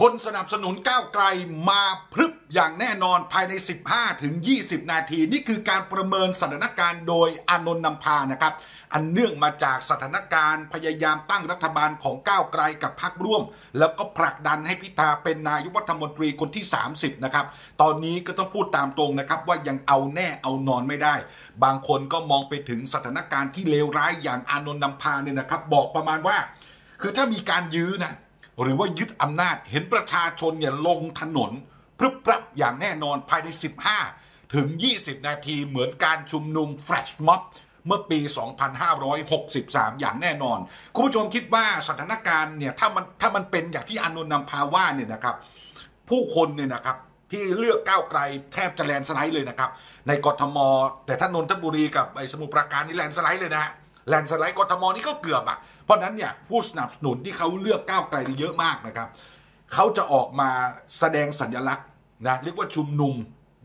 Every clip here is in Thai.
คนสนับสนุนก้าวไกลมาพรึบอย่างแน่นอนภายใน 15 ถึง 20 นาที นี่คือการประเมินสถานการณ์โดยอานนท์นำพานะครับ อันเนื่องมาจากสถานการณ์พยายามตั้งรัฐบาลของก้าวไกลกับพรรคร่วม แล้วก็ผลักดันให้พิธาเป็นนายกรัฐมนตรีคนที่ 30 นะครับ ตอนนี้ก็ต้องพูดตามตรงนะครับ ว่ายังเอาแน่เอานอนไม่ได้ บางคนก็มองไปถึงสถานการณ์ที่เลวร้ายอย่างอานนท์นำพาเนี่ยนะครับ บอกประมาณว่า คือถ้ามีการยื้อนะ หรือว่ายึดอำนาจเห็นประชาชนเนี่ยลงถนนพรึบปรับอย่างแน่นอนภายใน 15 ถึง 20 นาทีเหมือนการชุมนุมแฟลชม็อบเมื่อปี 2563 อย่างแน่นอน คุณผู้ชมคิดว่าสถานการณ์เนี่ยถ้ามันถ้ามันเป็นอย่างที่อานนนำพาว่าเนี่ยนะครับ ผู้คนเนี่ยนะครับที่เลือกก้าวไกลแทบจะแลนสไลด์เลยนะครับ ในกรทม แต่ถ้านนทบุรีกับไอ้สมุทรปราการนี่แลนสไลด์เลยนะ แลนสไลด์กทมนี่ก็เกือบอะ เพราะนั้นเนี่ยผู้สนับสนุนที่เขาเลือกก้าวไกลเยอะมากนะครับเขาจะออกมาแสดงสัญลักษณ์นะเรียกว่าชุมนุม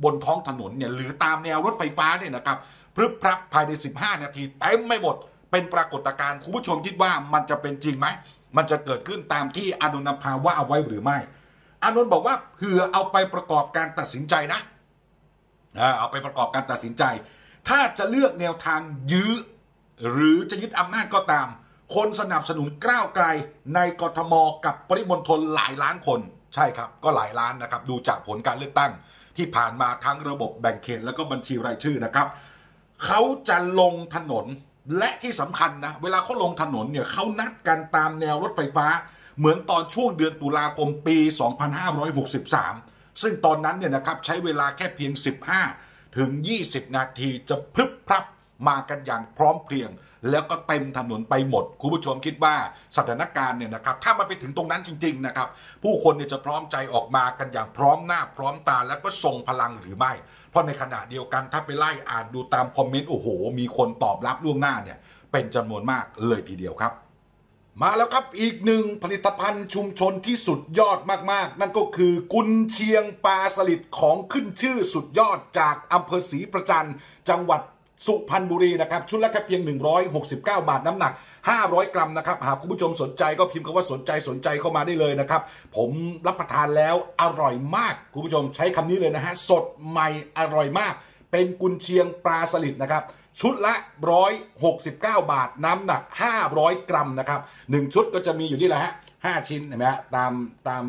บนท้องถนนเนี่ยหรือตามแนวรถไฟฟ้าเนี่ยนะครับพรึบพรับภายใน 15 นาทีเต็มไม่หมด เป็นปรากฏการณ์คุณผู้ชมคิดว่ามันจะเป็นจริงไหมมันจะเกิดขึ้นตามที่อนุนำพาว่าเอาไว้หรือไม่อานนท์บอกว่าเผื่อเอาไปประกอบการตัดสินใจนะเอาไปประกอบการตัดสินใจ ถ้าจะเลือกแนวทางยื้อ หรือจะยึดอำนาจก็ตาม คนสนับสนุนก้าวไกลในกทมกับปริมณฑลหลายล้านคนใช่ครับ ก็หลายล้านนะครับ ดูจากผลการเลือกตั้ง ที่ผ่านมาทั้งระบบแบ่งเขตแล้วก็บัญชีรายชื่อนะครับเขาจะลงถนนและที่สำคัญนะ เวลาเขาลงถนนเนี่ยเขานัดกันตามแนวรถไฟฟ้า เหมือนตอนช่วงเดือนตุลาคมปี 2563 ซึ่งตอนนั้นเนี่ยนะครับใช้เวลาแค่เพียง 15 ถึง 20 นาทีจะพรึบพรับ มากันอย่างพร้อมเพรียง แล้วก็เต็มถนนไปหมด คุณผู้ชมคิดว่าสถานการณ์เนี่ยนะครับถ้ามันไปถึงตรงนั้นจริงๆนะครับผู้คนเนี่ยจะพร้อมใจออกมากันอย่างพร้อมหน้าพร้อมตาแล้วก็ทรงพลังหรือไม่ เพราะในขณะเดียวกันถ้าไปไล่อ่านดูตามคอมเมนต์โอ้โห มีคนตอบรับล่วงหน้าเนี่ยเป็นจำนวนมากเลยทีเดียวครับมาแล้วครับอีกหนึ่งผลิตภัณฑ์ชุมชนที่สุดยอดมากๆ นั่นก็คือกุนเชียงปลาสลิดของขึ้นชื่อสุดยอดจากอำเภอศรีประจันจังหวัด สุพรรณบุรีนะครับชุดละแค่เพียง 169 บาทน้ำหนัก 500 กรัมนะครับหากคุณผู้ชมสนใจก็พิมพ์คำว่าสนใจสนใจเข้ามาได้เลยนะครับ ผมรับประทานแล้วอร่อยมากคุณผู้ชมใช้คำนี้เลยนะฮะสดใหม่อร่อยมาก เป็นกุนเชียงปลาสลิดนะครับชุดละ 169 บาท น้ำหนัก 500 กรัมนะครับหนึ่งชุดก็จะมีอยู่นี่แหละฮะ5ชิ้นเห็นไหมฮะตามตาม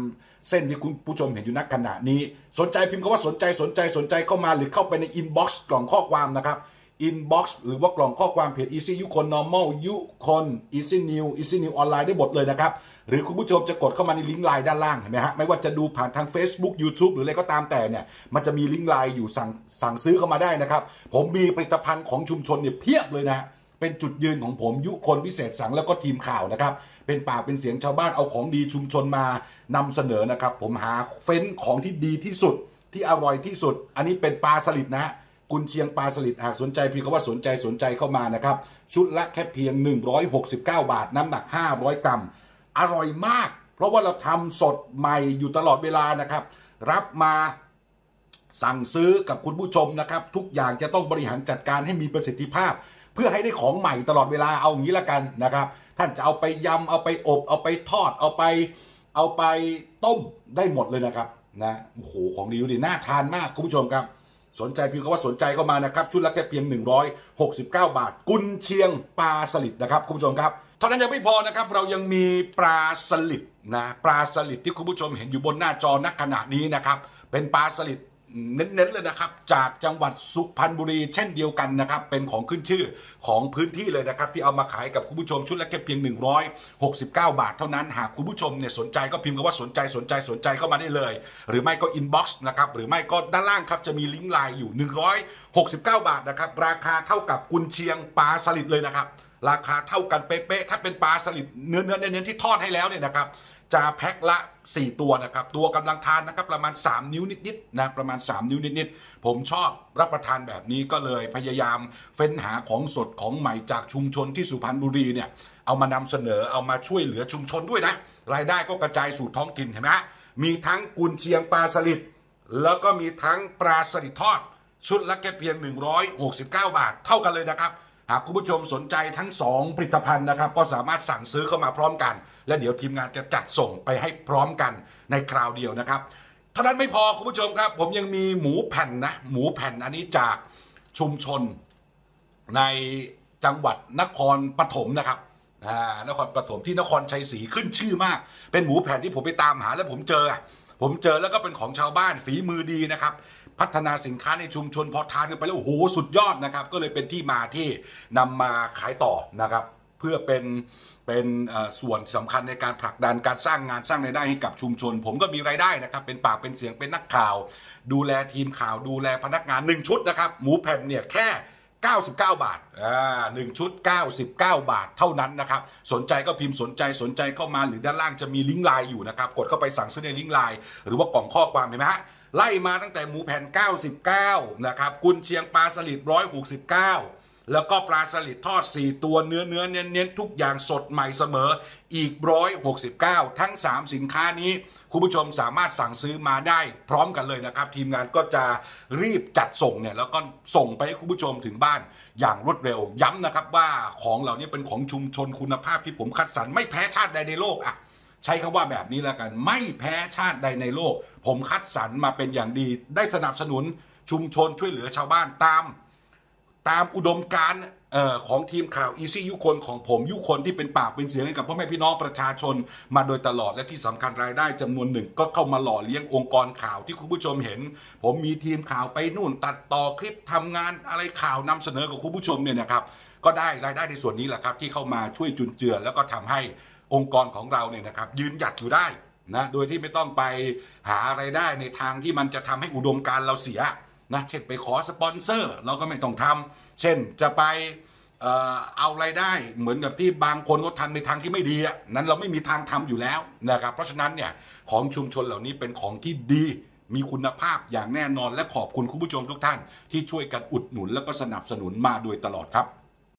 เส้นที่คุณผู้ชมเห็นอยู่นักขณะนี้ สนใจพิมพ์คำว่าสนใจสนใจสนใจเข้ามาหรือเข้าไปในอินบ็อกซ์กล่องข้อความนะครับ อินบ็อกซ์หรือว่ากล่องข้อความเพจ Easy ยุคน normal ยุคน Easy New Easy New ออนไลน์ได้หมดเลยนะครับ หรือคุณผู้ชมจะกดเข้ามาในลิงก์ไลน์ด้านล่างเห็นไหมฮะไม่ว่าจะดูผ่านทาง Facebook YouTube หรืออะไรก็ตามแต่เนี่ย มันจะมีลิงก์ไลน์อยู่สั่งสั่งซื้อเข้ามาได้นะครับ ผมมีผลิตภัณฑ์ของชุมชนเนี่ยเพียบเลยนะเป็นจุดยืนของผมยุคนพิเศษสังแล้วก็ทีมข่าวนะครับ เป็นปากเป็นเสียงชาวบ้านเอาของดีชุมชนมานำเสนอนะครับ ผมหาเฟ้นของที่ดีที่สุดที่อร่อยที่สุด อันนี้เป็นปลาสลิดนะฮะ กุนเชียงปลาสลิดหากสนใจพียงคำว่าสนใจสนใจเข้ามานะครับ ชุดละแค่เพียง 169 บาท น้ำหนัก 500 กรัม อร่อยมาก เพราะว่าเราทำสดใหม่อยู่ตลอดเวลานะครับ รับมาสั่งซื้อกับคุณผู้ชมนะครับ ทุกอย่างจะต้องบริหารจัดการให้มีประสิทธิภาพ เพื่อให้ได้ของใหม่ตลอดเวลาเอางี้ละกันนะครับ ท่านจะเอาไปยำเอาไปอบ เอาไปทอดเอาไป เอาไปต้มได้หมดเลยนะครับนะโอ้โหของดีดีน่าทานมากคุณผู้ชมครับ สนใจพิมพ์คำว่าสนใจเข้ามานะครับ ชุดละแค่เพียง 169 บาท กุนเชียงปลาสลิดนะครับ คุณผู้ชมครับเท่านั้นยังไม่พอนะครับ เรายังมีปลาสลิดนะปลาสลิดที่คุณผู้ชมเห็นอยู่บนหน้าจอนักขณะนี้นะครับ เป็นปลาสลิด เน้นๆเลยนะครับ จากจังหวัดสุพรรณบุรี เช่นเดียวกันนะครับ เป็นของขึ้นชื่อของพื้นที่เลยนะครับ ที่เอามาขายกับคุณผู้ชมชุดละแค่เพียง 169 บาท เท่านั้นหากคุณผู้ชมเนี่ยสนใจก็พิมพ์คำว่าสนใจสนใจสนใจเข้ามาได้เลย หรือไม่ก็ inbox นะครับหรือไม่ก็ด้านล่างครับจะมีลิงก์ไลน์อยู่ 169 บาทนะครับราคาเท่ากับกุนเชียงปลาสลิดเลยนะครับราคาเท่ากันเป๊ะๆถ้าเป็นปลาสลิดเนื้อเนื้อเน้นๆที่ทอดให้แล้วเนี่ยนะครับ จะแพ็คละ 4 ตัวนะครับ ตัวกำลังทานนะครับประมาณ 3 นิ้วนิดๆนะประมาณ 3 นิ้วนิดๆผมชอบรับประทานแบบนี้ก็เลยพยายามเฟ้นหาของสดของใหม่จากชุมชนที่สุพรรณบุรีเนี่ยเอามานำเสนอเอามาช่วยเหลือชุมชนด้วยนะ รายได้ก็กระจายสู่ท้องถิ่นเห็นไหมมีทั้งกุนเชียงปลาสลิดแล้วก็มีทั้งปลาสลิดทอด ชุดละแค่เพียง 169 บาท เท่ากันเลยนะครับ หากคุณผู้ชมสนใจทั้ง 2 ผลิตภัณฑ์นะครับ ก็สามารถสั่งซื้อเข้ามาพร้อมกัน และเดี๋ยวทีมงานจะจัดส่งไปให้พร้อมกันในคราวเดียวนะครับเท่านั้นไม่พอคุณผู้ชมครับ ผมยังมีหมูแผ่นนะ หมูแผ่นอันนี้จากชุมชนในจังหวัดนครปฐมนะครับอ่านครปฐมที่นครชัยศรีขึ้นชื่อมาก เป็นหมูแผ่นที่ผมไปตามหาแล้วผมเจอ ผมเจอแล้วก็เป็นของชาวบ้านฝีมือดีนะครับ พัฒนาสินค้าในชุมชนพอทานกันไปแล้วโอ้โหสุดยอดนะครับ ก็เลยเป็นที่มาที่นำมาขายต่อนะครับ เพื่อเป็นเป็นส่วนสำคัญในการผลักดันการสร้างงานสร้างรายได้ให้กับชุมชน ผมก็มีรายได้นะครับ เป็นปากเป็นเสียงเป็นนักข่าว ดูแลทีมข่าวดูแลพนักงานหนึ่งชุดนะครับ หมูแผ่นเนี่ยแค่ 99 บาทอ่าหนึ่งชุด 99 บาทเท่านั้นนะครับ สนใจก็พิมพ์สนใจสนใจเข้ามาหรือด้านล่างจะมีลิงก์ไลน์อยู่นะครับ กดเข้าไปสั่งซื้อในลิงก์ไลน์หรือว่ากล่องข้อความเห็นไหมฮะ ไล่มาตั้งแต่หมูแผ่น 99 นะครับกุนเชียงปลาสลิด 169 แล้วก็ปลาสลิดทอด 4 ตัวเนื้อเนื้อเน้นเน้นๆทุกอย่างสดใหม่เสมออีก 169 ทั้ง 3 สินค้านี้คุณผู้ชมสามารถสั่งซื้อมาได้พร้อมกันเลยนะครับ ทีมงานก็จะรีบจัดส่งเนี่ยแล้วก็ส่งไปให้คุณผู้ชมถึงบ้านอย่างรวดเร็ว ย้ำนะครับว่าของเหล่านี้เป็นของชุมชนคุณภาพที่ผมคัดสรรไม่แพ้ชาติใดในโลกอะ ใช้คำว่าแบบนี้แล้วกัน ไม่แพ้ชาติใดในโลก ผมคัดสรรมาเป็นอย่างดี ได้สนับสนุนชุมชนช่วยเหลือชาวบ้านตาม ตามอุดมการออของทีมข่าวอีซี่ยุคนของผมยุคนที่เป็นปากเป็นเสียงให้กับพ่อแม่พี่น้องประชาชน มาโดยตลอดและที่สำคัญรายได้จำนวนหนึ่ง ก็เข้ามาหล่อเลี้ยงองค์กรข่าวที่คุณผู้ชมเห็น ผมมีทีมข่าวไปนู่นตัดต่อคลิปทำงานอะไรข่าวนำเสนอกับคุณผู้ชมเนี่ยนะครับก็ได้รายได้ในส่วนนี้แหละครับที่เข้ามาช่วยจุนเจือแล้วก็ทำให้ องค์กรของเราเนี่ยนะครับยืนหยัดอยู่ได้นะโดยที่ไม่ต้องไปหาไรายได้ในทางที่มันจะทำให้อุดมการเราเสียนะเช่นไปขอสปอนเซอร์เราก็ไม่ต้องทำเช่นจะไปเอ่อเอาไรายได้เหมือนกับที่บางคนเขาทำในทางที่ไม่ดีนั้นเราไม่มีทางทำอยู่แล้วนะครับเพราะฉะนั้นเนี่ยของชุมชนเหล่านี้เป็นของที่ดีมีคุณภาพอย่างแน่นอนและขอบคุณคุณผู้ชมทุกท่าน ที่ช่วยกันอุดหนุนและก็สนับสนุนมาโดยตลอดครับ